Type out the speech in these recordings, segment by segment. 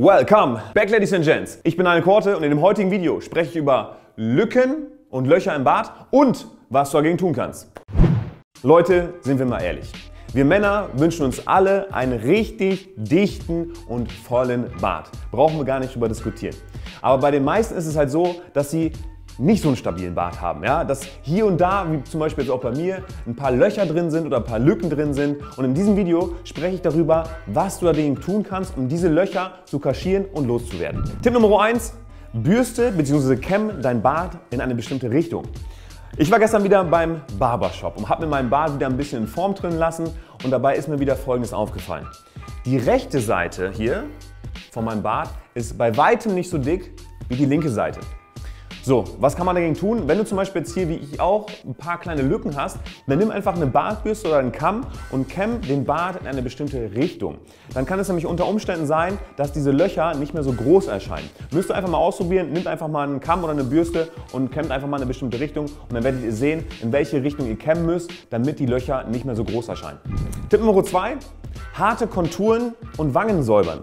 Welcome back, Ladies and Gents. Ich bin Daniel Korte und in dem heutigen Video spreche ich über Lücken und Löcher im Bart und was du dagegen tun kannst. Leute, sind wir mal ehrlich. Wir Männer wünschen uns alle einen richtig dichten und vollen Bart. Brauchen wir gar nicht über diskutieren. Aber bei den meisten ist es halt so, dass sie nicht so einen stabilen Bart haben. Ja? Dass hier und da, wie zum Beispiel jetzt auch bei mir, ein paar Löcher drin sind oder ein paar Lücken drin sind. Und in diesem Video spreche ich darüber, was du dagegen tun kannst, um diese Löcher zu kaschieren und loszuwerden. Tipp Nummer 1, bürste bzw. kämm dein Bart in eine bestimmte Richtung. Ich war gestern wieder beim Barbershop und habe mir meinen Bart wieder ein bisschen in Form trimmen lassen und dabei ist mir wieder Folgendes aufgefallen. Die rechte Seite hier von meinem Bart ist bei weitem nicht so dick wie die linke Seite. So, was kann man dagegen tun? Wenn du zum Beispiel jetzt hier, wie ich auch, ein paar kleine Lücken hast, dann nimm einfach eine Bartbürste oder einen Kamm und kämm den Bart in eine bestimmte Richtung. Dann kann es nämlich unter Umständen sein, dass diese Löcher nicht mehr so groß erscheinen. Müsst ihr einfach mal ausprobieren, nehmt einfach mal einen Kamm oder eine Bürste und kämmt einfach mal in eine bestimmte Richtung und dann werdet ihr sehen, in welche Richtung ihr kämmen müsst, damit die Löcher nicht mehr so groß erscheinen. Tipp Nummer 2, harte Konturen und Wangen säubern.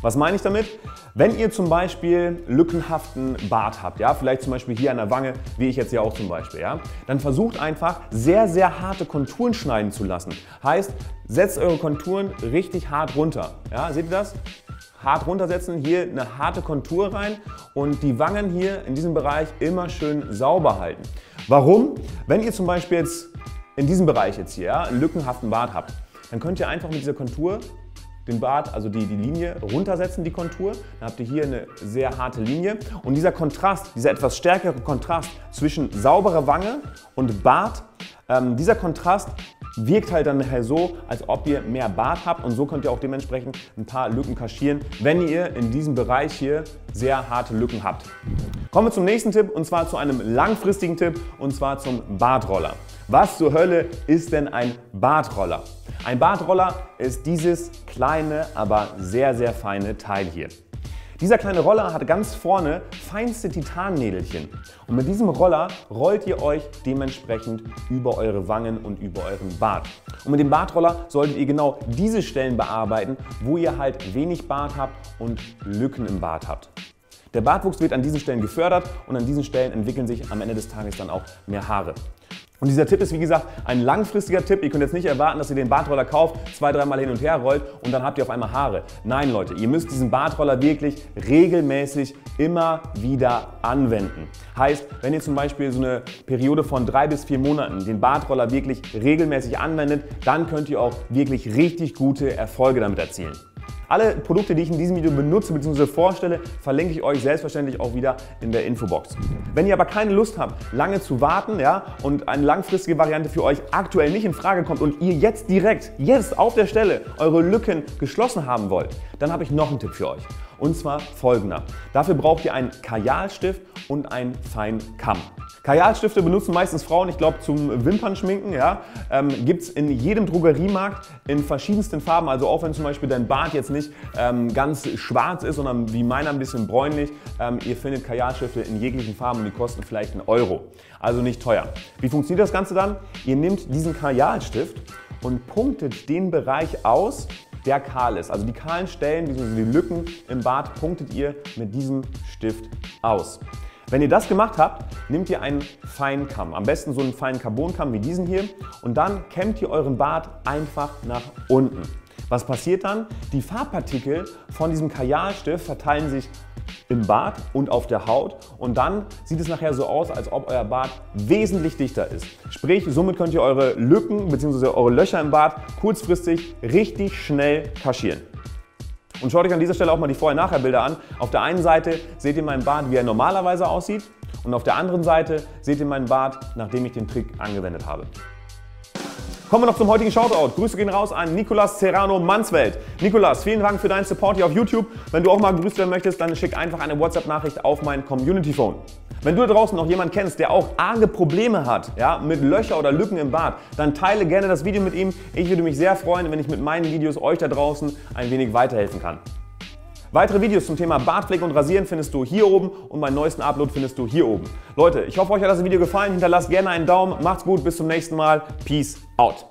Was meine ich damit? Wenn ihr zum Beispiel lückenhaften Bart habt, ja, vielleicht zum Beispiel hier an der Wange, wie ich jetzt ja auch zum Beispiel, ja, dann versucht einfach sehr, sehr harte Konturen schneiden zu lassen. Heißt, setzt eure Konturen richtig hart runter. Ja, seht ihr das? Hart runtersetzen, hier eine harte Kontur rein und die Wangen hier in diesem Bereich immer schön sauber halten. Warum? Wenn ihr zum Beispiel jetzt in diesem Bereich jetzt hier ja, einen lückenhaften Bart habt, dann könnt ihr einfach mit dieser Kontur den Bart, also die, die Linie runtersetzen, die Kontur. Dann habt ihr hier eine sehr harte Linie. Und dieser Kontrast, dieser etwas stärkere Kontrast zwischen sauberer Wange und Bart, ähm, dieser Kontrast wirkt halt dann nachher so, als ob ihr mehr Bart habt und so könnt ihr auch dementsprechend ein paar Lücken kaschieren, wenn ihr in diesem Bereich hier sehr harte Lücken habt. Kommen wir zum nächsten Tipp und zwar zu einem langfristigen Tipp und zwar zum Bartroller. Was zur Hölle ist denn ein Bartroller? Ein Bartroller ist dieses kleine, aber sehr, sehr feine Teil hier. Dieser kleine Roller hat ganz vorne feinste Titannädelchen. Und mit diesem Roller rollt ihr euch dementsprechend über eure Wangen und über euren Bart. Und mit dem Bartroller solltet ihr genau diese Stellen bearbeiten, wo ihr halt wenig Bart habt und Lücken im Bart habt. Der Bartwuchs wird an diesen Stellen gefördert und an diesen Stellen entwickeln sich am Ende des Tages dann auch mehr Haare. Und dieser Tipp ist wie gesagt ein langfristiger Tipp. Ihr könnt jetzt nicht erwarten, dass ihr den Bartroller kauft, zwei, dreimal hin und her rollt und dann habt ihr auf einmal Haare. Nein Leute, ihr müsst diesen Bartroller wirklich regelmäßig immer wieder anwenden. Heißt, wenn ihr zum Beispiel so eine Periode von drei bis vier Monaten den Bartroller wirklich regelmäßig anwendet, dann könnt ihr auch wirklich richtig gute Erfolge damit erzielen. Alle Produkte, die ich in diesem Video benutze bzw. vorstelle, verlinke ich euch selbstverständlich auch wieder in der Infobox. Wenn ihr aber keine Lust habt, lange zu warten ja, und eine langfristige Variante für euch aktuell nicht in Frage kommt und ihr jetzt direkt, jetzt auf der Stelle eure Lücken geschlossen haben wollt, dann habe ich noch einen Tipp für euch. Und zwar folgender. Dafür braucht ihr einen Kajalstift und einen Feinkamm. Kajalstifte benutzen meistens Frauen, ich glaube zum Wimpernschminken. Ja. Ähm, Gibt es in jedem Drogeriemarkt in verschiedensten Farben. Also auch wenn zum Beispiel dein Bart jetzt nicht ähm, ganz schwarz ist, sondern wie meiner ein bisschen bräunlich. Ähm, ihr findet Kajalstifte in jeglichen Farben und die kosten vielleicht einen Euro. Also nicht teuer. Wie funktioniert das Ganze dann? Ihr nehmt diesen Kajalstift und punktet den Bereich aus, der kahl ist. Also die kahlen Stellen, die Lücken im Bart punktet ihr mit diesem Stift aus. Wenn ihr das gemacht habt, nehmt ihr einen Feinkamm, am besten so einen feinen Carbonkamm wie diesen hier und dann kämmt ihr euren Bart einfach nach unten. Was passiert dann? Die Farbpartikel von diesem Kajalstift verteilen sich im Bart und auf der Haut und dann sieht es nachher so aus, als ob euer Bart wesentlich dichter ist. Sprich, somit könnt ihr eure Lücken bzw. eure Löcher im Bart kurzfristig richtig schnell kaschieren. Und schaut euch an dieser Stelle auch mal die Vorher-Nachher-Bilder an. Auf der einen Seite seht ihr meinen Bart, wie er normalerweise aussieht. Und auf der anderen Seite seht ihr meinen Bart, nachdem ich den Trick angewendet habe. Kommen wir noch zum heutigen Shoutout. Grüße gehen raus an Nicolas Serrano Mansfeld. Nikolas, vielen Dank für deinen Support hier auf YouTube. Wenn du auch mal gegrüßt werden möchtest, dann schick einfach eine WhatsApp-Nachricht auf mein Community-Phone. Wenn du da draußen noch jemanden kennst, der auch arge Probleme hat, ja, mit Löcher oder Lücken im Bart, dann teile gerne das Video mit ihm. Ich würde mich sehr freuen, wenn ich mit meinen Videos euch da draußen ein wenig weiterhelfen kann. Weitere Videos zum Thema Bartpflege und Rasieren findest du hier oben und meinen neuesten Upload findest du hier oben. Leute, ich hoffe, euch hat das Video gefallen. Hinterlasst gerne einen Daumen. Macht's gut, bis zum nächsten Mal. Peace out.